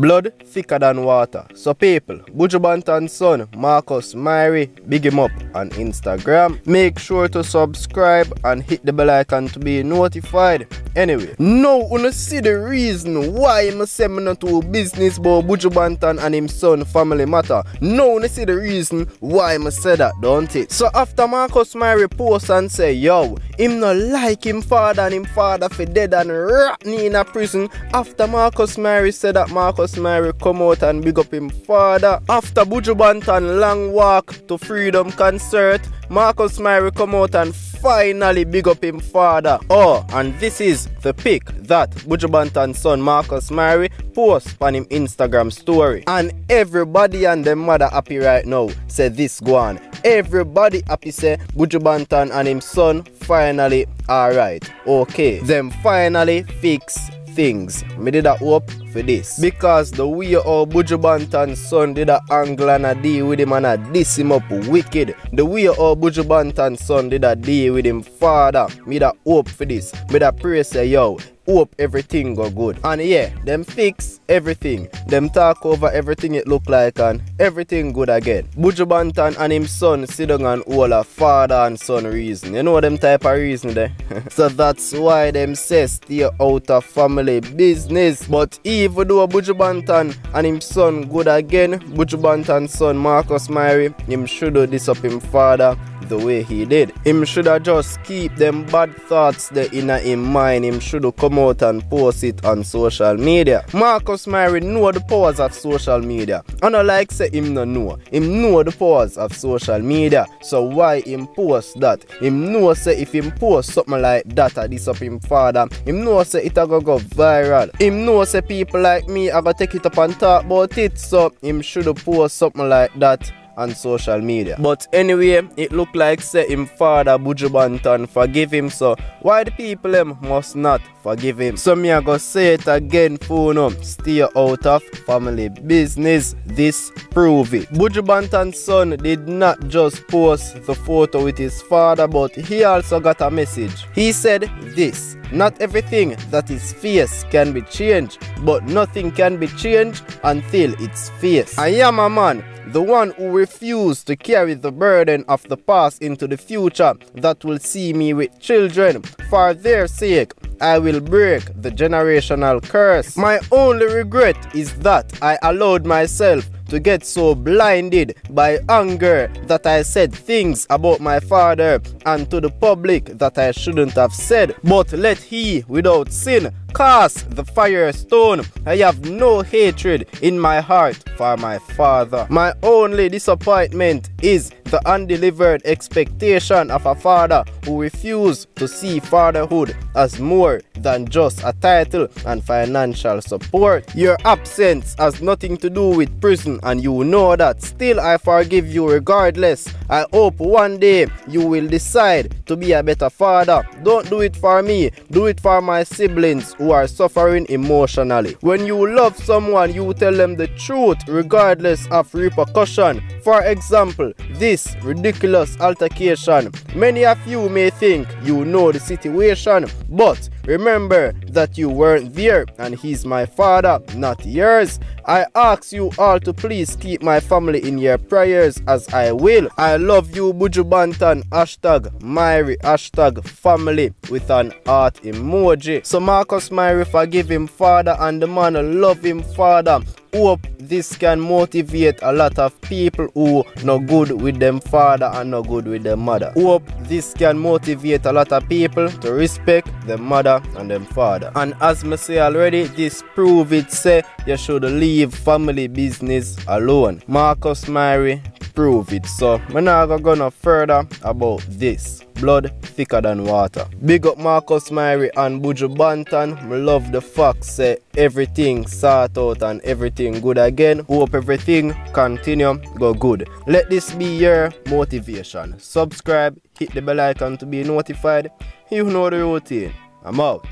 Blood thicker than water. So people, Buju Banton's son, Marcus Myrie, big him up on Instagram. Make sure to subscribe and hit the bell icon to be notified. Anyway, now wanna see the reason why I'm say me not do business about Buju Banton and him son family matter. Now wanna see the reason why I say that, don't it? So after Marcus Myrie post and say, yo, him not like him father and him father for dead and rotten in a prison. After Marcus Myrie said that Marcus Myrie come out and big up him father. After Buju Banton long walk to freedom concert, Marcus Myrie come out and finally big up him father. Oh, and this is the pic that Buju Banton's son Marcus Myrie post on him Instagram story. And everybody and their mother happy right now. Say this go on. Everybody happy say Buju Banton and him son finally alright. Okay. Them finally fix things. Me did a hope for this. Because the way how Buju Banton's son did a angle and a deal with him and a diss him up wicked. The way how Buju Banton's son did a deal with him father. Me da hope for this. Me da pray say yo, hope everything go good. And yeah, them fix everything. Them talk over everything it look like and everything good again. Buju Banton and him son sit down and all a father and son reason. You know them type of reason there. so that's why them say stay out of family business. But even though Buju Banton and him son good again, Buju Banton's son Marcus Myrie, him should do this up him father the way he did. Him shoulda just keep them bad thoughts there in him mind. Him shoulda come out and post it on social media. Marcus Myrie know the powers of social media. And I like say him no know. Him know the powers of social media. So why him post that? Him know say if him post something like that or this up him father, him know say it a go go viral. Him know say people like me are gonna take it up and talk about it. So him shoulda post something like that on social media. But anyway, it looked like say him father Buju Banton forgive him so why the people them must not forgive him. So me I go say it again for no stay out of family business. This prove it. Buju Banton's son did not just post the photo with his father but he also got a message. He said this not everything that is fierce can be changed, but nothing can be changed until it's fierce. I am a man the one who refused to carry the burden of the past into the future that will see me with children. For their sake, I will break the generational curse. My only regret is that I allowed myself to get so blinded by anger that I said things about my father and to the public that I shouldn't have said. But let he without sin cast the fire stone. I have no hatred in my heart for my father. My only disappointment is the undelivered expectation of a father who refused to see fatherhood as more than just a title and financial support. Your absence has nothing to do with prison and you know that. Still, I forgive you regardless. I hope one day you will decide to be a better father. Don't do it for me, do it for my siblings who are suffering emotionally. When you love someone, you tell them the truth regardless of repercussion. For example, this ridiculous altercation. Many of you may think you know the situation, but remember that you weren't there and he's my father, not yours. I ask you all to please keep my family in your prayers as I will. I love you Buju Banton, hashtag Myrie. hashtag family with an heart emoji. So Marcus Myrie forgive him father and the man love him father hope this can motivate a lot of people who no good with them father and no good with them mother. Hope this can motivate a lot of people to respect them mother and them father. And as me say already, this prove it say you should leave family business alone. Marcus Myrie prove it. So me not gonna further about this. Blood thicker than water. Big up Marcus Myrie and Buju Banton. Me love the fact say everything sort out and everything good again. Hope everything continue go good. Let this be your motivation. Subscribe, hit the bell icon to be notified. You know the routine. I'm out.